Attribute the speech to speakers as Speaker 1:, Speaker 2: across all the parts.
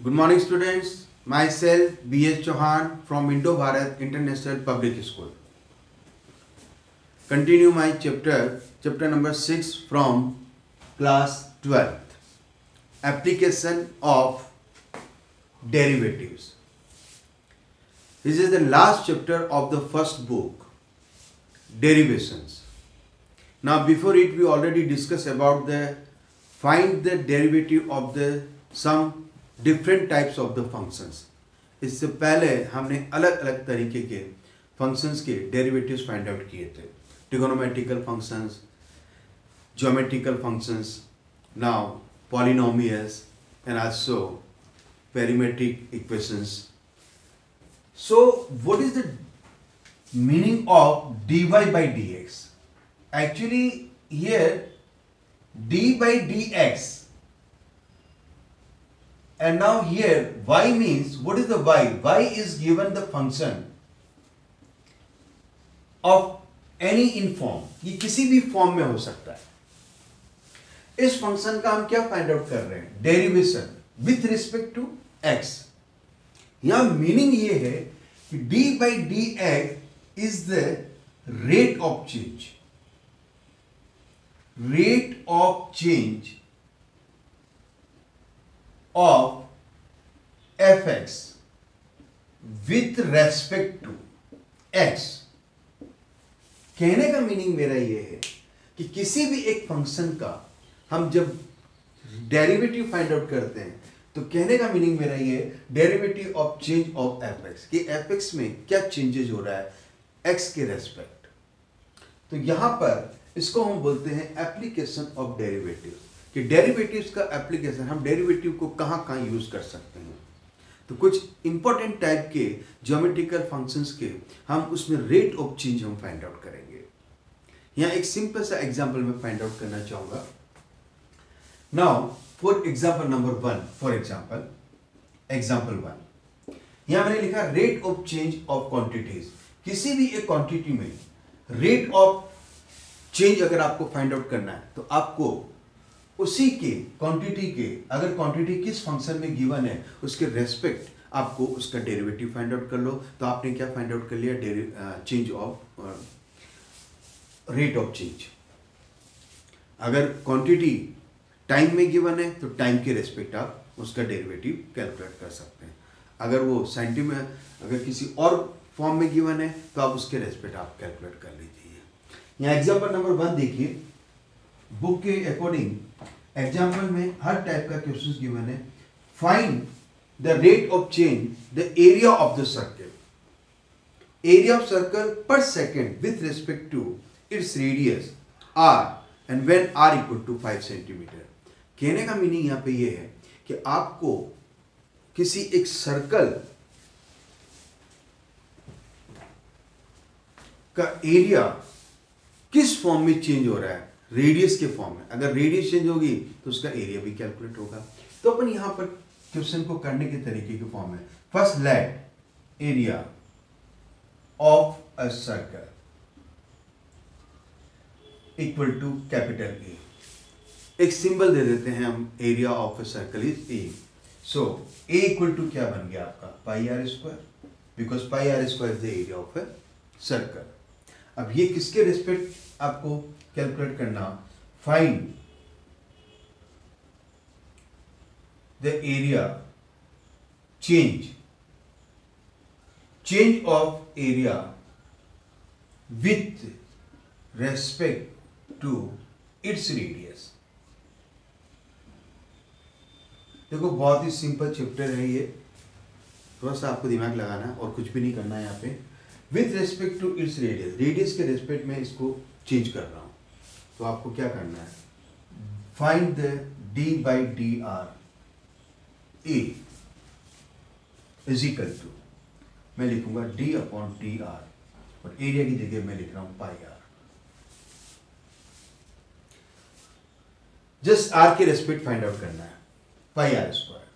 Speaker 1: Good morning students. Myself B.S. Chauhan from Indo-Bharat International Public School. Continue my chapter, chapter number 6 from class 12th. Application of derivatives. This is the last chapter of the first book, derivations. Now before it we already discussed about the find the derivative of the some different types of the functions इससे पहले हमने अलग अलग तरीके के functions के derivatives find out किए थे। Trigonometrical functions geometrical functions now polynomials and also parametric equations so what is the meaning of D Y by D X actually ये D by D X and now here, y means, what is the y? Y is given the function of any in form ये किसी भी form में हो सकता है। इस function का हम क्या फाइंड आउट कर रहे हैं? Derivation with respect to X यहाँ मीनिंग ये है कि D by D X is the rate of change rate of change F X with respect to X कहने का मीनिंग मेरा ये है कि किसी भी एक फ़ंक्शन का हम जब डेरिवेटिव फाइंड आउट करते हैं तो कहने का मीनिंग मेरा ये है derivative of change of F X कि एफ़ एक्स में क्या चेंजेज हो रहा है एक्स के रेस्पेक्ट तो यहाँ पर इसको हम बोलते हैं एप्लीकेशन ऑफ़ डेरिवेटिव कि डेरिवेटिव्स का एप्लीकेशन हम डेरिवेटिव को कहाँ कहाँ यूज़ कर सकते हैं। तो कुछ इंपॉर्टेंट टाइप के ज्योमेट्रिकल फ़ंक्शंस के हम उसमें रेट ऑफ़ चेंज हम फाइंड आउट करेंगे। यहाँ एक सिंपल सा एग्जांपल मैं फाइंड आउट करना चाहूँगा। Now for example number one for example example one यहाँ मैंने लिखा rate of change of quantities किसी भी एक क्वांटिटी में रेट ऑफ़ चेंज अगर आपको फाइंड आउट करना है तो आपको उसी के क्वांटिटी के, अगर क्वांटिटी किस फ़ंक्शन में गिवन है, उसके रेस्पेक्ट आपको उसका डेरिवेटिव फाइंड आउट कर लो। तो आपने क्या फाइंड आउट कर लिया? Change of rate of change अगर क्वांटिटी टाइम में गिवन है तो टाइम के रेस्पेक्ट आप उसका डेरिवेटिव कैलकुलेट कर सकते हैं। अगर वो सेंटीमें अगर किसी और फॉर्म में गिवन है तो आप उसके रेस्पेक्ट आप कैलकुलेट कर लीजिए। यहाँ एग्ज़ाम्पल नंबर वन देखिए। बुक के अकॉर्डिंग एग्ज़ाम्पल में हर टाइप का क्वेश्चन गिवन है find the rate of change the area of the circle area of circle per second with respect to its radius r and when r equal to 5 centimetre कहने का meaning यहाँ पे ये है कि आपको किसी एक सर्कल का एरिया किस फॉर्म में चेंज हो रहा है? रेडियस के फॉर्म में। अगर रेडियस चेंज होगी तो उसका एरिया भी कैलकुलेट होगा। तो अपन यहाँ पर क्वेश्चन को करने के तरीके के फॉर्म में। First let area of a circle equal to capital A एक सिंबल दे देते हैं हम area of a circle is A so A equal to क्या बन गया आपका? Pi R square because pi R square is the area of a circle अब ये किसके रिस्पेक्ट आपको कैलकुलेट करना। Find the area change change of area with respect to its radius देखो, बहुत ही सिंपल चैप्टर है ये। थोड़ा सा आपको दिमाग लगाना है और कुछ भी नहीं करना है यहाँ पे। With respect to its radius radius के रेस्पेक्ट में इसको चेंज कर रहा हूँ। तो आपको क्या करना है? Find the D by D R A equal to मैं लिखूँगा डी अपॉन डी आर और एरिया की जगह मैं लिख रहा हूँ पाई आर जस्ट आर के रेस्पेक्ट फाइंड आउट करना है। पाई आर स्क्वायर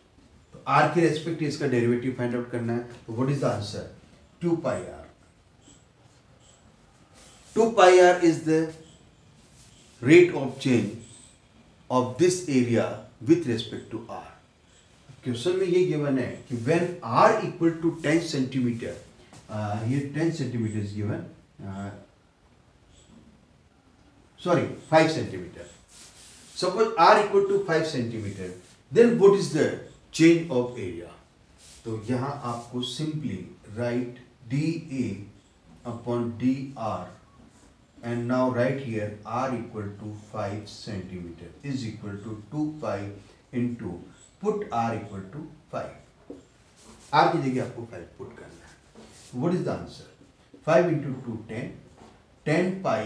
Speaker 1: तो आर के रेस्पेक्ट इसका डेरिवेटिव फाइंड आउट करना है। तो what is the answer two pi R two pi R is the rate of change of this area with respect to r. Question में ये given है कि when R equal to 10 centimetre ये 10 centimetre given sorry 5 centimetre suppose R equal to 5 centimetre then what is the change of area तो यहाँ आपको simply write D A upon D R and now write here r equal to 5 centimeter is equal to 2 pi into put r equal to 5 r की जगह आपको 5 put करना है what is the answer 5 into 2 10 10 pi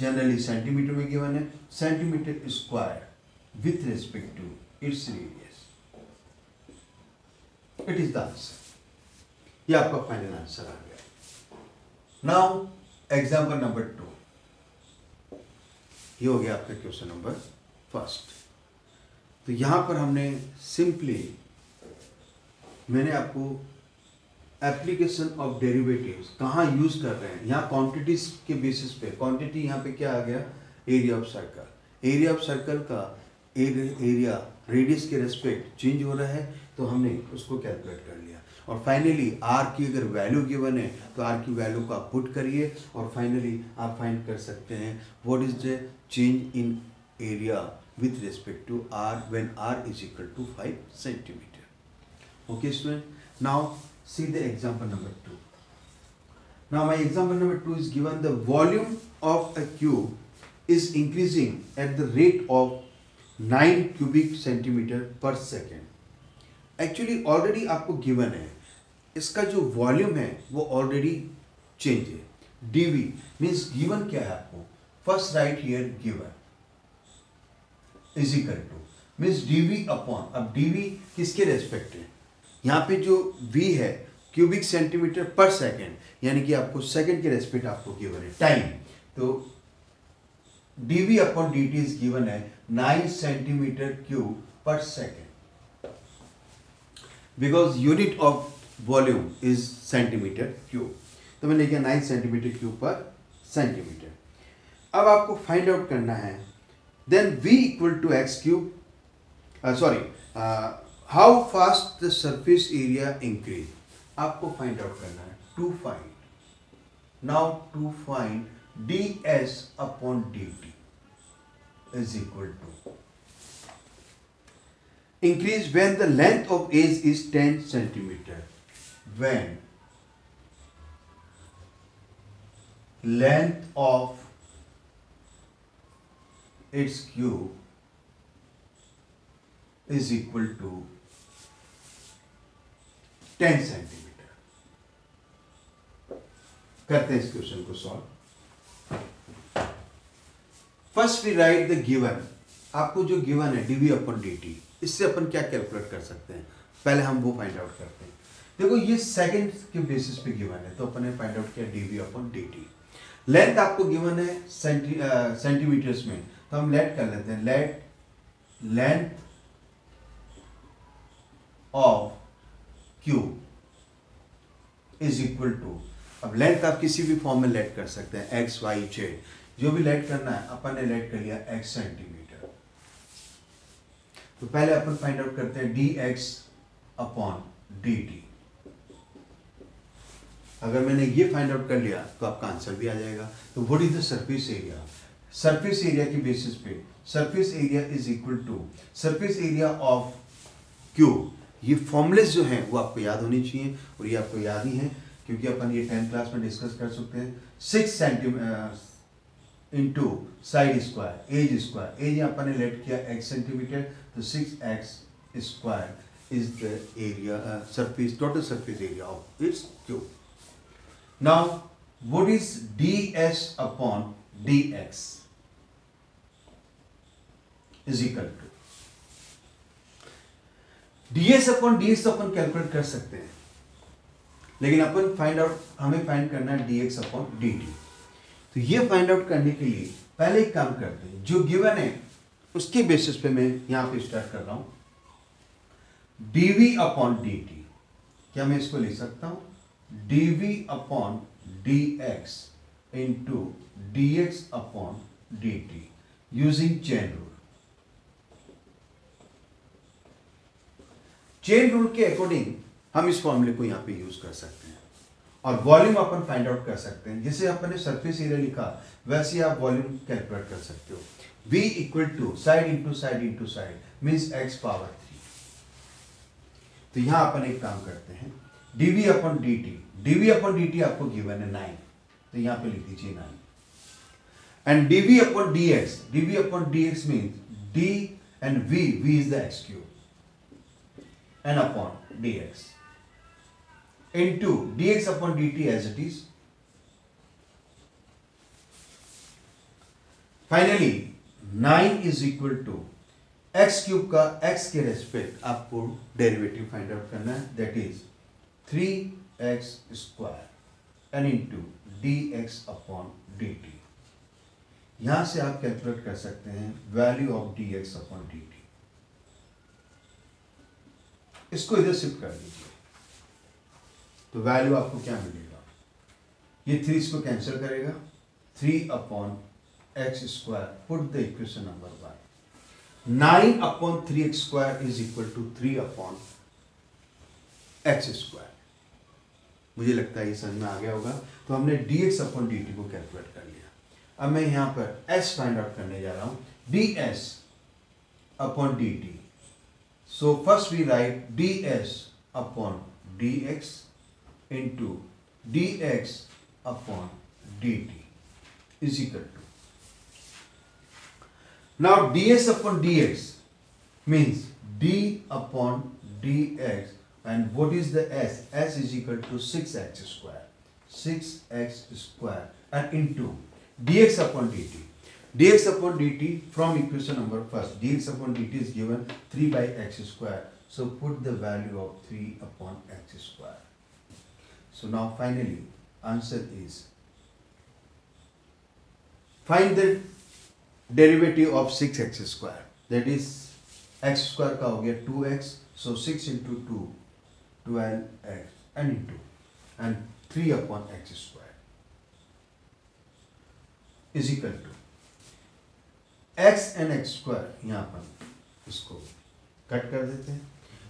Speaker 1: generally centimetre में given है centimetre square with respect to its radius it is the answer ये आपका final answer आ गया नाउ एग्ज़ाम्पल नंबर टू ये हो गया आपका क्वेश्चन नंबर फ़र्स्ट तो यहाँ पर हमने सिंपली मैंने आपको एप्लीकेशन ऑफ़ डेरिवेटिव्स कहाँ यूज़ कर रहे हैं? यहाँ क्वांटिटीज के बेसिस पे। क्वांटिटी यहाँ पे क्या आ गया? Area of circle area of circle का एरिया रेडियस के रेस्पेक्ट चेंज हो रहा है तो हमने उसको कैलकुलेट कर लिया। और फाइनली आर की अगर वैल्यू गिवन है तो आर की वैल्यू को आप पुट करिए और फाइनली आप फाइंड कर सकते हैं what is the change in area with respect to R when R is equal to five centimetre okay student now see the example number two now my example number two is given the volume of a cube is increasing at the rate of nine cubic centimetre per second actually already आपको given है। इसका जो volume है, वो already change है। DV means given क्या है आपको? First write here given is equal to means DV upon अब डीवी किसके रेस्पेक्ट है? यहाँ पे जो वी है क्यूबिक सेंटीमीटर पर सेकेंड यानी कि आपको सेकेंड के रेस्पेक्ट आपको गिवन है। टाइम तो dv upon dt is given है 9 centimetre cube per second because unit of volume is centimetre cube तो मैंने लिखा nine centimetre cube per centimetre अब आपको फाइंड आउट करना है then V equal to X cube sorry how fast the surface area increase आपको find out करना है to find now to find D S upon D T is equal to increase when the length of edge is 10 centimeter when length of its cube is equal to 10 centimetre करते हैं इस question को solve first we write the given आपको जो given है DV अपन D इससे अपन क्या कैलकुलेट कर सकते हैं? पहले हम वो फाइंड आउट करते हैं। देखो, ये सेकंड के बेसिस पे गिवन है तो अपन ने फाइंड आउट किया डीवी अपन डी लेंथ आपको गिवन है सेंटी सेंटीमीटर्स में तो हम लेट कर लेते हैं। Let length of cube is equal to अब लेंथ आप किसी भी फॉर्म में लेट कर सकते हैं एक्स वाई जेड जो भी लेट करना है, अपन ने लेट कर लिया एक्स सेंटीमीटर तो पहले अपन फाइंड आउट करते हैं d x upon d t अगर मैंने ये फाइंड आउट कर लिया तो आपका आंसर भी आ जाएगा। तो what is the surface area surface area की बेसिस पे surface area is equal to surface area of cube ये फॉर्मुलेस जो हैं, वो आपको याद होनी चाहिए और ये आपको याद ही है, क्योंकि अपन ये टेंथ क्लास में डिस्कस कर सकते हैं। Six centimetre into side square edge square edge अपन ने लेट किया एक्स सेंटीमीटर तो six x square is the area surface total surface area of its cube now what is ds upon dx? Is equal to. Ds upon dx तो अपन calculate कर सकते हैं। लेकिन अपन फाइंड आउट हमें फाइंड करना है डीएक्स अपॉन टी तो ये फाइंड आउट करने के लिए पहले एक काम करते हैं। जो गिवन है उसके बेसिस पे मैं यहाँ पे स्टार्ट कर रहा हूँ। डीवी अपॉन डी टी क्या मैं इसको लिख सकता हूँ? Dv upon d x into d x upon d t using chain rule chain rule के अकॉर्डिंग हम इस फॉर्मूले को यहाँ पे यूज़ कर सकते हैं। और वॉल्यूम अपन फाइंड आउट कर सकते हैं। जैसे अपन ने सरफेस एरिया लिखा, वैसे आप वॉल्यूम कैलकुलेट कर सकते हो। V equal to side into side into side means x power three तो यहाँ अपन एक काम करते हैं। dv upon dt dv upon dt आपको गिवन है नाइन तो यहाँ पे लिख दीजिए nine and dv upon dx dv upon dx means d and v v is the x cube and upon dx into dx upon dt as it is. Finally 9 is equal to x cube का x के respect आपको derivative find out करना है that is three x square and into d x upon d t यहाँ से आप calculate कर सकते हैं value of d x upon d t इसको इधर शिफ्ट कर दीजिए। तो वैल्यू आपको क्या मिलेगा? ये थ्री इसको कैंसिल करेगा। Three upon x square put the equation number one nine upon three x square is equal to three upon x square मुझे लगता है ये समझ में आ गया होगा। तो हमने d x upon d t को कैलकुलेट कर लिया। अब मैं यहाँ पर एस फाइंड आउट करने जा रहा हूँ। D s upon d t so first we write d s upon d x into dx upon dt is equal to. Now ds upon dx means d upon dx and what is the s? s is equal to 6x square. 6x square and into dx upon dt. dx upon dt from equation number first. dx upon dt is given 3 by x square. So put the value of 3 upon x square. So now finally answer is find the derivative of six x square that is x square का हो गया two x so six into two twelve x and into and three upon x square is equal to x and x square यहां पर इसको cut कर देते हैं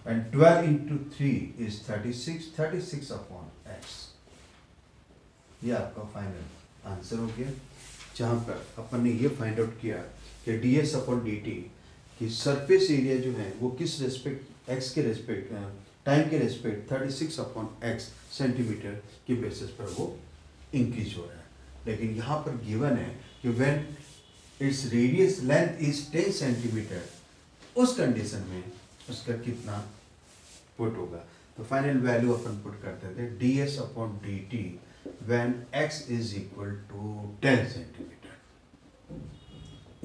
Speaker 1: and twelve into three is thirty six thirty x ये आपका final answer हो गया। जहाँ पर अपन ने ये फाइंड आउट किया कि d s upon d t की सरफेस एरिया जो है, वो किस रेस्पेक्ट एक्स के रेस्पेक्ट टाइम के respect thirty six upon x centimetre के बेसिस पर वो इंक्रीज हो रहा है। लेकिन यहाँ पर गिवन है कि when its radius length is ten centimetre उस कंडीशन में उसका कितना पुट होगा। तो फाइनल वैल्यू अपन पुट करते थे d s upon d t when x is equal to 10 centimetre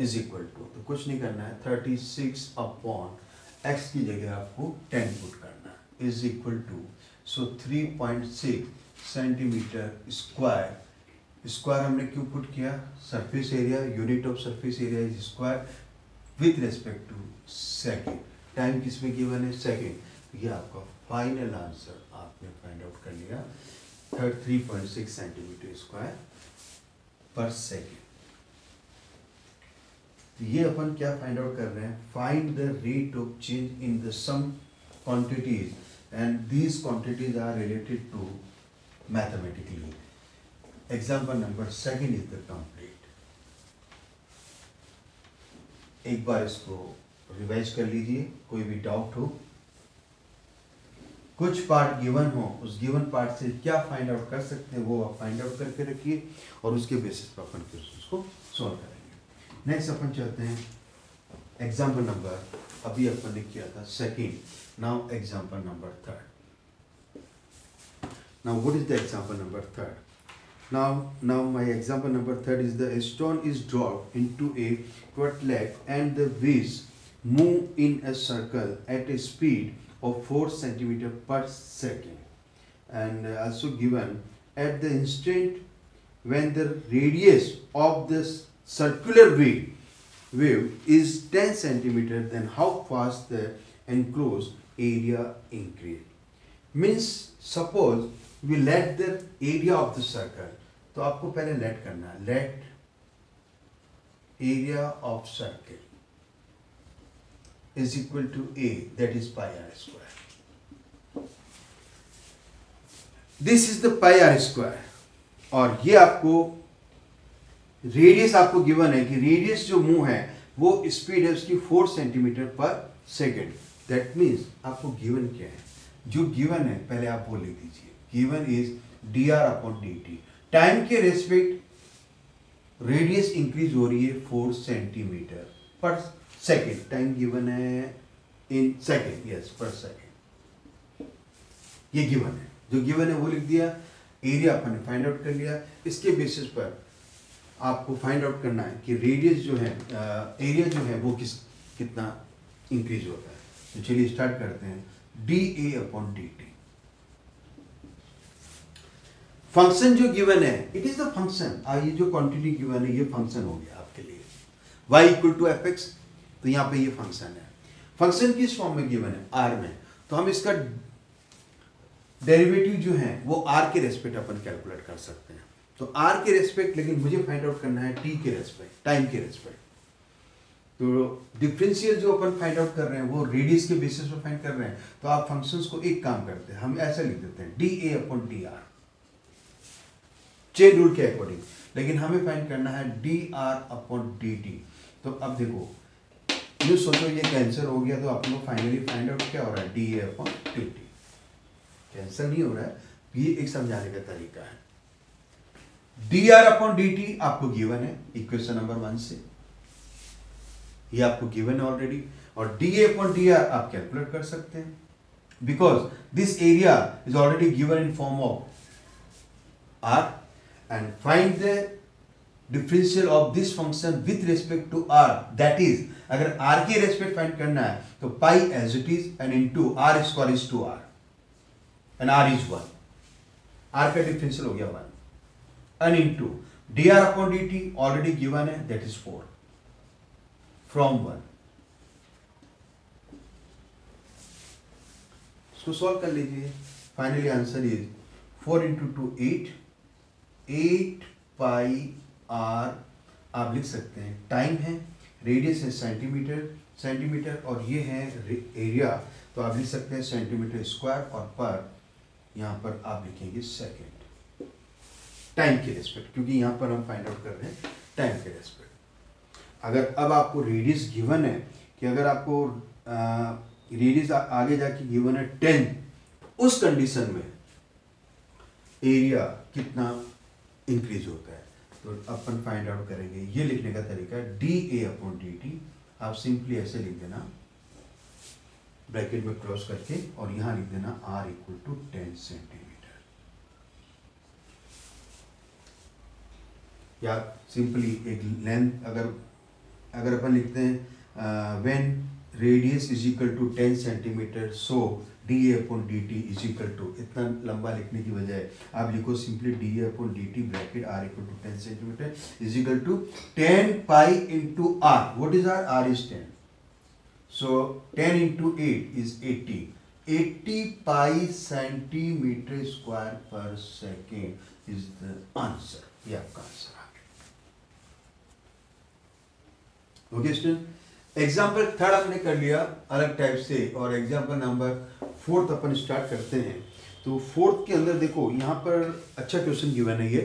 Speaker 1: is equal to तो कुछ नहीं करना है 36 अपॉन एक्स की जगह आपको टेन पुट करना है is equal to so three point six centimetre square square हमने क्यों पुट किया? Surface area unit of surface area is square with respect to second time किसमें गिवन है? सेकेंड ये आपका फाइनल आंसर आपने फाइंड आउट कर लिया third three point six centimetre square per second तो ये अपन क्या फाइंड आउट कर रहे हैं? Find the rate of change in the some quantities and these quantities are related to mathematically example number second is the complete एक बार इसको रिवाइज कर लीजिए, कोई भी डाउट हो कुछ पार्ट गिवन हो, उस गिवन पार्ट से क्या फाइंड आउट कर सकते हैं, वो आप फाइंड आउट करके रखिए और उसके बेसिस पर अपन उसको सॉल्व करेंगे। नेक्स्ट अपन चलते हैं एग्ज़ाम्पल नंबर अभी अपन ने किया था second now example number third now what is the example number third now my example number third is the stone is dropped into a quadlet and the wheels move in a circle at a speed of 4 centimeter per second and also given at the instant when the radius of this circular wave wave is 10 centimeter then how fast the enclosed area increase means suppose we let the area of the circle तो आपको पहले late करना है late area of circle is equal to a, that is pi r square. This is the pi r square और ये आपको radius आपको given है कि रेडियस जो मुँह है, वो स्पीड है उसकी four centimetre per second that means आपको गिवन क्या है? जो गिवन है, पहले आप वो लिख दीजिए। Given is d r upon d t time के रेस्पेक्ट रेडियस इंक्रीज हो रही है four centimetre per second time given है in second yes per second ये गिवन है जो गिवन है वो लिख दिया एरिया अपन ने फाइंड आउट कर लिया इसके बेसिस पर आपको फाइंड आउट करना है कि रेडियस जो है एरिया जो है वो किस कितना इंक्रीज होता है तो चलिए स्टार्ट करते हैं d a upon d t function जो गिवन है इट इज़ द फ़ंक्शन ये जो क्वांटिटी गिवन है ये फ़ंक्शन हो गया आपके लिए y equal to f x तो यहाँ पे ये फ़ंक्शन है। फ़ंक्शन किस फॉर्म में गिवन है? आर में। तो हम इसका डेरिवेटिव जो है, वो आर के रेस्पेक्ट अपन कैलकुलेट कर सकते हैं। तो आर के रेस्पेक्ट लेकिन मुझे फाइंड आउट करना है टी के रेस्पेक्ट टाइम के रेस्पेक्ट तो डिफरेंशियल जो अपन फाइंड आउट कर रहे हैं, वो रेडियस के बेसिस पर फाइंड कर रहे हैं। तो आप फ़ंक्शंस को एक काम करते हैं, हम ऐसे लिख देते हैं d a upon d r chain rule के अकॉर्डिंग लेकिन हमें फाइंड करना है d r upon d t तो अब देखो ये सोचो, ये कैंसर हो गया तो आप लोग फाइनली फाइंड आउट क्या हो रहा है? D a upon t t cancel नहीं हो रहा है, ये एक समझाने का तरीका है। D r upon d t आपको गिवन है इक्वेशन नंबर वन से। ये आपको गिवन है ऑलरेडी और d a upon d r आप कैलकुलेट कर सकते हैं। Because this area is already given in form of r and find the differential of this function with respect to r that is अगर r के respect find करना है तो pi as it is and into r square is two r and r is one r का differential हो गया one and into dr upon dt already given है that is four from one इसको solve कर लीजिए. Finally answer is four into two eight eight pi r आप लिख सकते हैं। टाइम है रेडियस है सेंटीमीटर सेंटीमीटर और ये है एरिया तो आप लिख सकते हैं सेंटीमीटर स्क्वायर और पर यहाँ पर आप लिखेंगे सेकेंड टाइम के रेस्पेक्ट क्योंकि यहाँ पर हम फाइंड आउट कर रहे हैं टाइम के रेस्पेक्ट अगर अब आपको रेडियस गिवन है, कि अगर आपको रेडियस आगे जाके गिवन है टेन उस कंडीशन में एरिया कितना इंक्रीज होता है? तो अपन फाइंड आउट करेंगे। ये लिखने का तरीका d a upon d t आप सिंपली ऐसे लिख देना ब्रैकेट में क्रॉस करके, और यहाँ लिख देना r equal to ten centimetre या सिंपली एक लेंथ अगर अगर अपन लिखते हैं when radius is equal to ten centimetre so d a upon d t is equal to इतना लंबा लिखने की बजाय आप लिखो simply d a upon d t bracket r equal to ten centimetre is equal to ten pi into r what is r r is ten so ten into eight is eighty eighty pi centimetre square per second is the answer ये आपका answer okay student example third हमने कर लिया, अलग type से, और example number fourth अपन start करते हैं तो फोर्थ के अंदर देखो यहाँ पर अच्छा क्वेश्चन गिवन है ये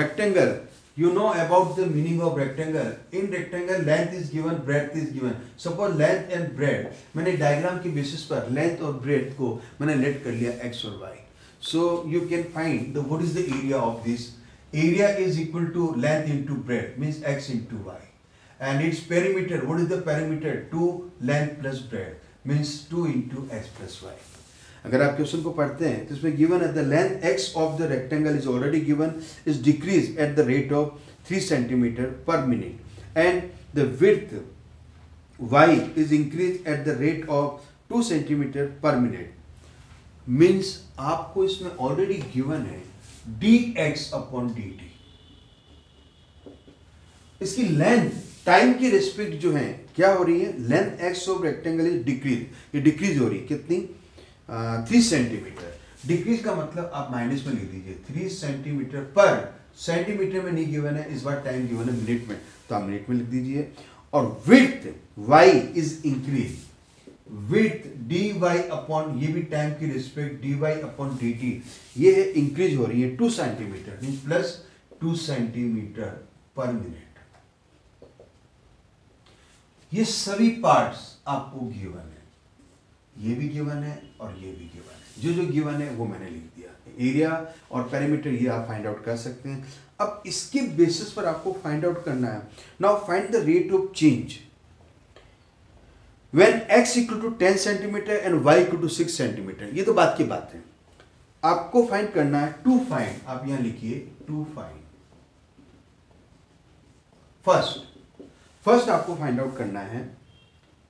Speaker 1: rectangle you know about the meaning of rectangle in rectangle length is given breadth is given suppose length and breadth मैंने डायग्राम की बेसिस पर लेंथ और ब्रेड को मैंने लेट कर लिया x और y so you can find the what is the area of this area is equal to length into breadth means x into y and its perimeter what is the perimeter 2 length plus breadth means 2 into x plus y. अगर आप question को पढ़ते हैं तो इसमें given है the length x of the rectangle is already given is decrease at the rate of three centimetre per minute and the width y is increase at the rate of two centimetre per minute means आपको इसमें already given है d x upon d t इसकी length time की respect जो है, क्या हो रही है? Length x of rectangle is decrease ये डिक्रीज हो रही है। कितनी? थ्री सेंटीमीटर डिक्रीज का मतलब आप माइनस में लिख दीजिए। थ्री सेंटीमीटर पर सेंटीमीटर में नहीं गिवन है, इस बार टाइम गिवन है मिनट में। तो आप मिनट में लिख दीजिए। और width y is increase with d y upon ये भी टाइम की respect d y upon d t ये इंक्रीज हो रही है two centimetre plus two centimetre per minute ये सभी पार्ट्स आपको गिवन है। ये भी गिवन है और ये भी गिवन है। जो जो गिवन है, वो मैंने लिख दिया। एरिया और पैरामीटर ये आप फाइंड आउट कर सकते हैं। अब इसके बेसिस पर आपको फाइंड आउट करना है। Now find the rate of change when x equal to ten centimetre and y equal to six centimetre ये तो बात की बात है। आपको फाइंड करना है टू फाइंड आप यहाँ लिखिए टू फाइंड फ़र्स्ट फ़र्स्ट आपको फाइंड आउट करना है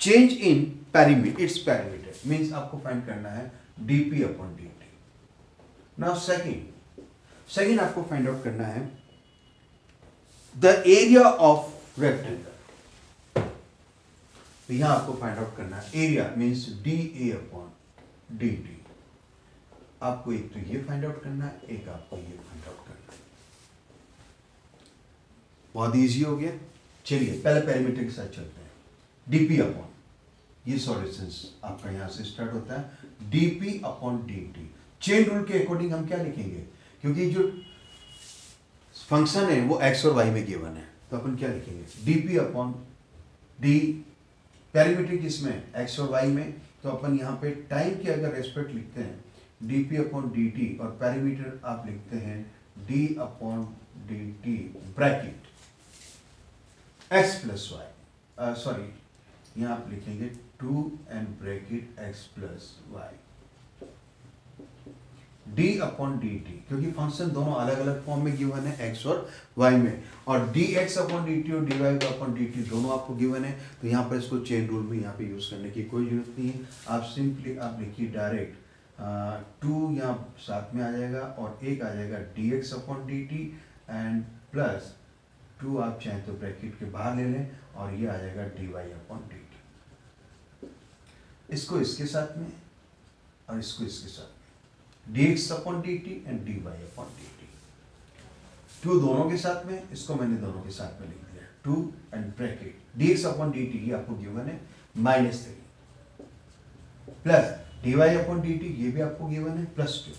Speaker 1: change in perimeter its perimeter means आपको फाइंड करना है dp upon d t now second second आपको फाइंड आउट करना है द एरिया ऑफ़ रेक्टेंगल यहाँ आपको फाइंड आउट करना है area means d a upon d t आपको एक तो ये फाइंड आउट करना है, एक आपको ये फाइंड आउट करना है। बहुत ईजी हो गया। चलिए, पहले पैरामीटर के साथ चलते हैं। डीपी अपॉन ये सॉल्यूशंस आपका यहाँ से स्टार्ट होता है dp upon d t chain rule के अकॉर्डिंग हम क्या लिखेंगे? क्योंकि जो फ़ंक्शन है, वो एक्स और वाई में गिवन है। तो अपन क्या लिखेंगे? डीपी अपॉन डी पैरामीटर किसमें? एक्स और वाई में। तो अपन यहाँ पे टाइम के अगर रेस्पेक्ट लिखते हैं d p upon d t और पैरामीटर आप लिखते हैं d upon d t bracket x plus y sorry यहाँ आप लिखेंगे two and bracket x plus y d upon d t क्योंकि फ़ंक्शन दोनों अलग अलग फॉर्म में गिवन है एक्स और वाई में। और d x upon d t और d y upon d t दोनों आपको गिवन है। तो यहाँ पर इसको चेन रूल में यहाँ पे यूज़ करने की कोई ज़रूरत नहीं है। आप सिंपली आप लिखिए डायरेक्ट टू यहाँ साथ में आ जाएगा और एक आ जाएगा d x upon d t and plus two आप चाहें तो ब्रैकेट के बाहर ले लें और ये आ जाएगा d y upon d t इसको इसके साथ में और इसको इसके साथ में। dx upon d t and dy upon d t two दोनों के साथ में, इसको मैंने दोनों के साथ में लिख दिया। Two and bracket dx upon d t आपको गिवन है minus three plus dy upon d t ये भी आपको गिवन है plus two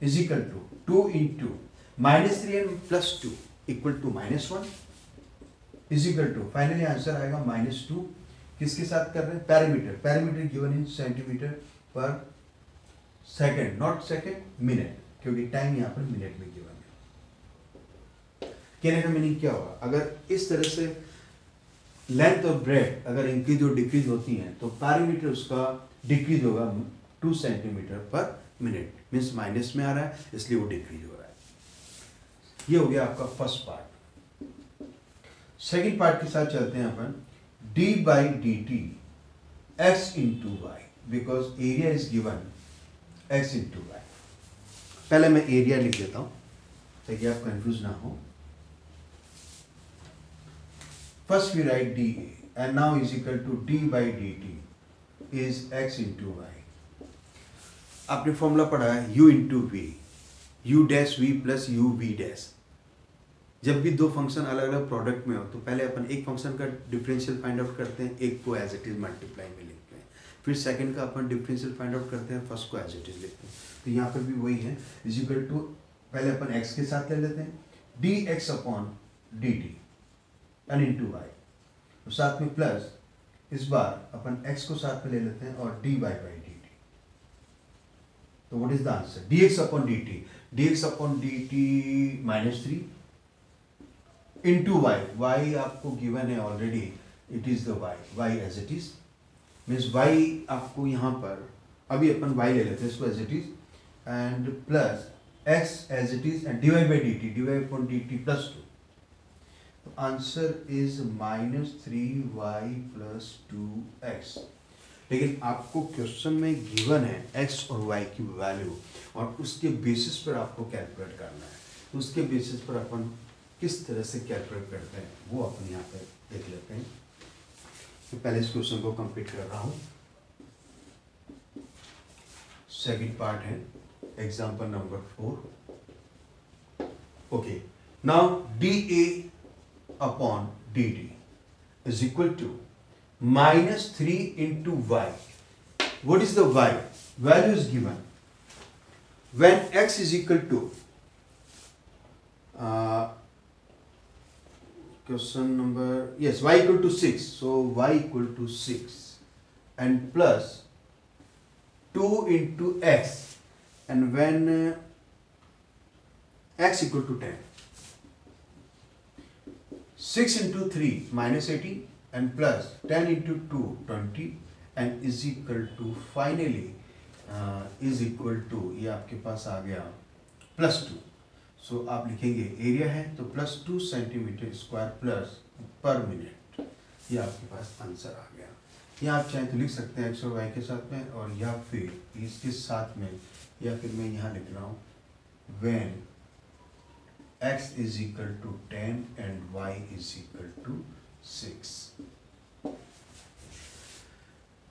Speaker 1: is equal to two in two minus three and plus two equal to minus one is equal to finally answer आएगा minus two किसके साथ कर रहे हैं? Perimeter perimeter given in centimetre per second not second minute क्योंकि time यहाँ पर minute में गिवन है। कहने का मीनिंग क्या होगा? अगर इस तरह से लेंथ और ब्रेड अगर इंक्रीज और डिक्रीज होती हैं तो पैरामीटर उसका डिक्रीज होगा two centimetre per minute means minus में आ रहा है, इसलिए वो डिक्रीज हो रहा है। ये हो गया आपका फ़र्स्ट पार्ट। सेकेंड पार्ट के साथ चलते हैं अपन। D by d t x into y because area is given x into y पहले मैं एरिया लिख देता हूँ, ताकि आप कंफ्यूज ना हो। First we write d and now is equal to d by d t is x into y आपने फॉर्मूला पढ़ा है u into v u dash v plus u v dash जब भी दो फ़ंक्शन अलग अलग प्रोडक्ट में हो तो पहले अपन एक फ़ंक्शन का डिफरेंशियल फाइंड आउट करते हैं, एक को एज इट इज़ मल्टीप्लाई में लिखते हैं। फिर सेकंड का अपन डिफरेंशियल फाइंड आउट करते हैं फ़र्स्ट को एज इट इज़ लिखते हैं। तो यहाँ पर भी वही है इज़ इक्वल टू पहले अपन एक्स के साथ ले लेते हैं। D x upon d t and into y तो साथ में प्लस इस बार अपन एक्स को साथ में ले लेते हैं, और d y by d t तो what is the answer d x upon d t d x upon d t minus three into y y आपको गिवन है already it is the y y as it is means y आपको यहाँ पर, अभी अपन Y ले लेते हैं इसको as it is and plus x as it is and divide by d t divide upon d t plus two तो answer is minus three y plus two x लेकिन आपको क्वेश्चन में गिवन है x और Y की value और उसके basis पर आपको कैलकुलेट करना है। तो उसके बेसिस पर अपन किस तरह से कैलकुलेट करते हैं, वो अपन यहाँ पे देख लेते हैं। तो पहले इस क्वेश्चन को कंप्लीट कर रहा हूँ। सेकंड पार्ट है example number four okay now d a upon d d is equal to minus 3 into y. What is the y? Value is given. When x is equal to uh, question number yes y equal to 6 so y equal to 6 and plus 2 into x and when uh, x equal to 10 6 into 3 minus 18 and plus 10 into 2 20 and is equal to finally uh, is equal to ये आपके पास आ गया plus two सो आप लिखेंगे area है तो plus two centimetre square plus per minute ये आपके पास answer आ गया. या आप चाहें तो लिख सकते हैं एक्स और वाई के साथ में और या फिर इसके साथ में या फिर मैं यहाँ लिख रहा हूँ when x is equal to 10 and y is equal to 6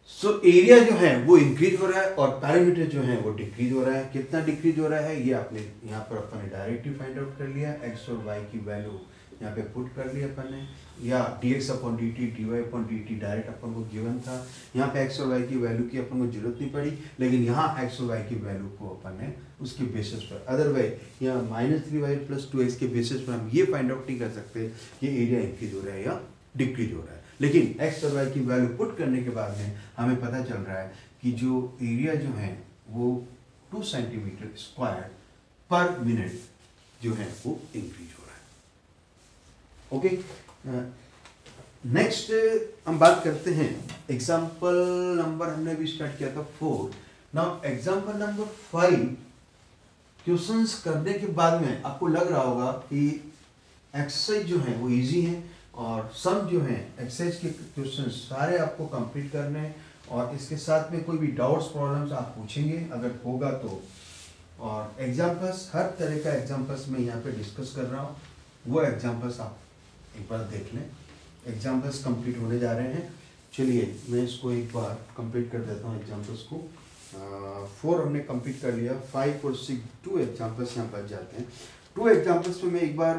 Speaker 1: so area जो है, वो इंक्रीज हो रहा है और पैरामीटर जो है, वो डिक्रीज हो रहा है। कितना डिक्रीज हो रहा है? ये आपने यहाँ पर अपन ने डायरेक्टली फाइंड आउट कर लिया। एक्स और वाई की वैल्यू यहाँ पे पुट कर लिया अपन ने। या d x upon d t d y upon d t direct अपन को गिवन था। यहाँ पे एक्स और वाई की वैल्यू की अपन को ज़रूरत नहीं पड़ी, लेकिन यहाँ एक्स और वाई की वैल्यू को अपन ने उसके बेसिस पर। अदरवाइज़ यहाँ minus three y plus two x के बेसिस पर हम ये फाइंड आउट नहीं कर सकते। कि एरिया इंक्रीज हो रहा है या डिक्रीज हो रहा है। लेकिन एक्स और वाई की वैल्यू पुट करने के बाद में हमें पता चल रहा है कि जो एरिया जो है, वो two centimetre square per minute जो है, वो इंक्रीज हो रहा है। ओके नेक्स्ट हम बात करते हैं एग्ज़ाम्पल नंबर हमने अभी स्टार्ट किया था for now example number five questions करने के बाद में आपको लग रहा होगा कि एक्सरसाइज जो है, वो इजी है और सब जो है एक्सरसाइज के क्वेश्चन सारे आपको कंप्लीट करने हैं और इसके साथ में कोई भी डाउट्स प्रॉब्लम्स आप पूछेंगे, अगर होगा तो। और एग्जाम्पल्स हर तरह का एग्जाम्पल्स मैं यहाँ पे डिस्कस कर रहा हूँ। वो एग्जाम्पल्स आप एक बार देख लें। एग्जाम्पल्स कंप्लीट होने जा रहे हैं। चलिए, मैं इसको एक बार कंप्लीट कर देता हूँ एग्जाम्पल्स को। फोर हमने कंप्लीट कर लिया। फाइव और सिक्स टू एग्जाम्पल्स यहाँ बच जाते हैं। टू एग्जाम्पल्स में मैं एक बार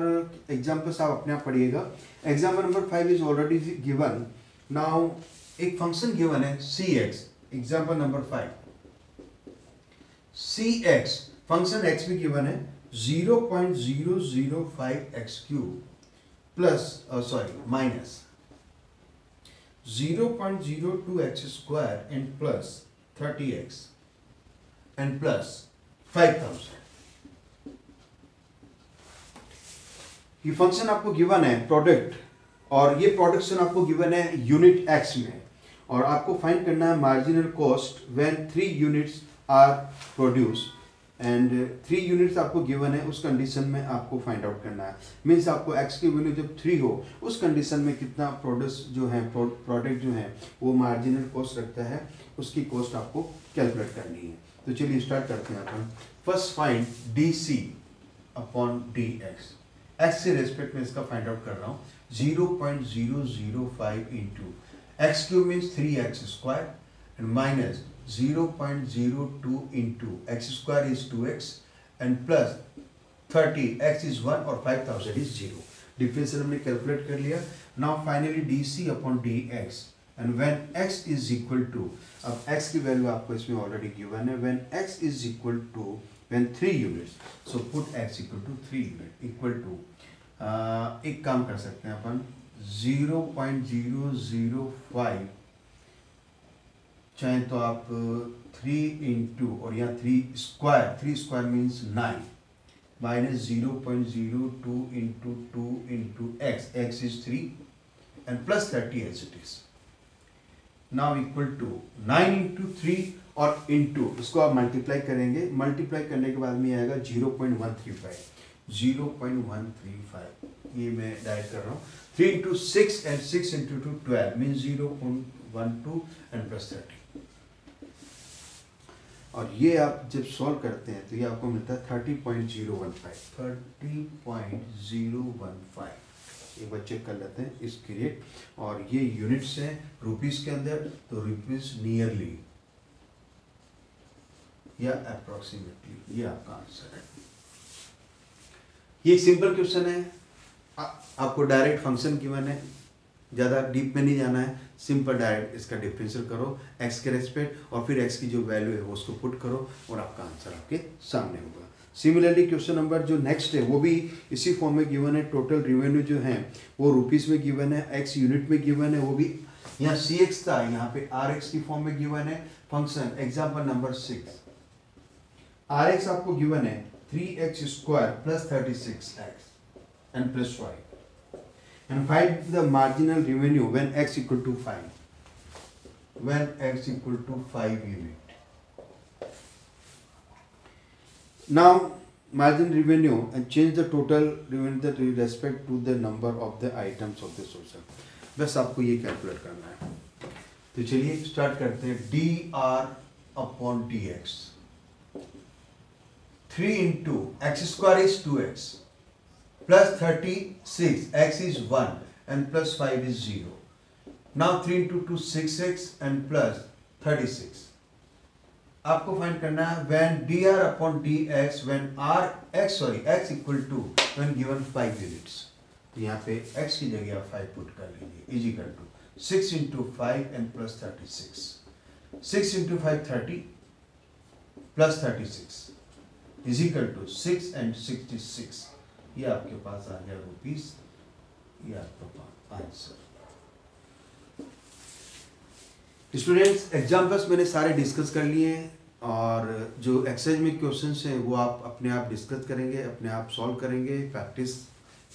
Speaker 1: एग्जाम्पल्स आप अपने आप पढ़िएगा। Example number five is already given now एक फ़ंक्शन गिवन है c x example number five c x function x भी गिवन है zero point zero zero five x cube plus sorry minus zero point zero two x square and plus thirty x and plus five thousand ये function आपको given है product और ये production आपको given है unit x में और आपको फाइंड करना है marginal cost when three units are produce and three units आपको गिवन है, उस कंडीशन में आपको फाइंड आउट करना है। मीन्स आपको एक्स की वैल्यू जब थ्री हो, उस कंडीशन में कितना प्रोडक्ट जो है प्रोडक्ट जो है, वो मार्जिनल कॉस्ट रखता है, उसकी कॉस्ट आपको कैलकुलेट करनी है। तो चलिए स्टार्ट करते हैं अपन। First find d c upon d x x से रेस्पेक्ट में इसका फाइंड आउट कर रहा हूँ। Zero point zero zero five into x cube means three x square and minus zero point zero two into x square is two x and plus thirty x is one और five thousand is zero differential हमने calculate कर लिया। Now finally d c upon d x and when x is equal to अब x की value आपको इसमें already given है। When x is equal to 3 units so put x equal to 3 unit equal to uh, एक काम कर सकते हैं अपन। 0.005 चाहे तो आप थ्री इंटू और यहाँ three square three square means nine, minus zero point zero two into two into x x is three, and plus thirty as it is. Now equal to nine into three और into इसको आप multiply करेंगे। Multiply करने के बाद में आएगा zero point one three five. Zero point one three five ये मैं डायरेक्ट कर रहा हूँ। Three into six and six into two twelve mean zero point one two and plus thirty और ये आप जब सॉल्व करते हैं तो ये आपको मिलता है thirty point zero one five thirty point zero one five एक बार चेक कर लेते हैं इसके रेट और ये यूनिट्स हैं रुपीस के अंदर तो रुपीस नियरली या अप्रोक्सीमेटली ये आपका आंसर है। ये सिंपल क्वेश्चन है। आ, आपको डायरेक्ट फ़ंक्शन गिवन है ज़्यादा डीप में नहीं जाना है। सिंपल डायरेक्ट इसका डिफरेंशियल करो एक्स के रेस्पेक्ट और फिर एक्स की जो वैल्यू है उसको पुट करो और आपका आंसर आपके सामने होगा। सिमिलरली क्वेश्चन नंबर जो नेक्स्ट है वो भी इसी फॉर्म में गिवन है। टोटल रिवेन्यू जो है वो रुपीज़ में गिवन है। एक्स यूनिट में गिवन है वो भी यहाँ सी एक्स था यहाँ पे आर एक्स की फॉर्म में गिवन है। Function example number six r x आपको गिवन है three x square plus thirty six x and plus five and five the marginal revenue when x equal to five when x equal to five unit now margin revenue and change the total revenue that with respect to the number of the items of the social बस आपको ये calculate करना है तो चलिए start करते हैं d r upon d x three into x square is two x plus thirty six x is one and plus five is zero now three into two six x and plus thirty six आपको find करना है when d r upon d x when r x sorry x equal to when given five units तो यहाँ पे x की जगह आप five put कर लीजिए is equal to six into five and plus thirty six six into five thirty plus thirty six is equal to six and sixty six ये आपके पास आ गया रुपीज़ ये आपका आंसर स्टूडेंट्स एग्जाम्पल्स मैंने सारे डिस्कस कर लिए हैं और जो एक्सरसाइज में क्वेश्चंस हैं, वो आप अपने आप डिस्कस करेंगे, अपने आप सॉल्व करेंगे प्रैक्टिस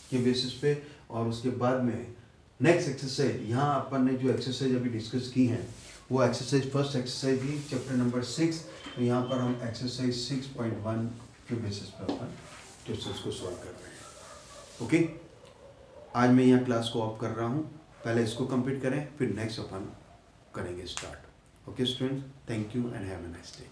Speaker 1: के बेसिस पे और उसके बाद में नेक्स्ट एक्सरसाइज यहाँ अपन ने जो एक्सरसाइज अभी डिस्कस की हैं, वो एक्सरसाइज फ़र्स्ट एक्सरसाइज थी चैप्टर नंबर सिक्स तो यहाँ पर हम एक्सरसाइज सिक्स पॉइंट वन के बेसिस पर अपन क्वेश्चन को सॉल्व कर रहे हैं। ओके आज मैं यहाँ क्लास को ऑफ़ कर रहा हूँ। पहले इसको कंप्लीट करें, फिर नेक्स्ट अपन करेंगे start okay students thank you and have a nice day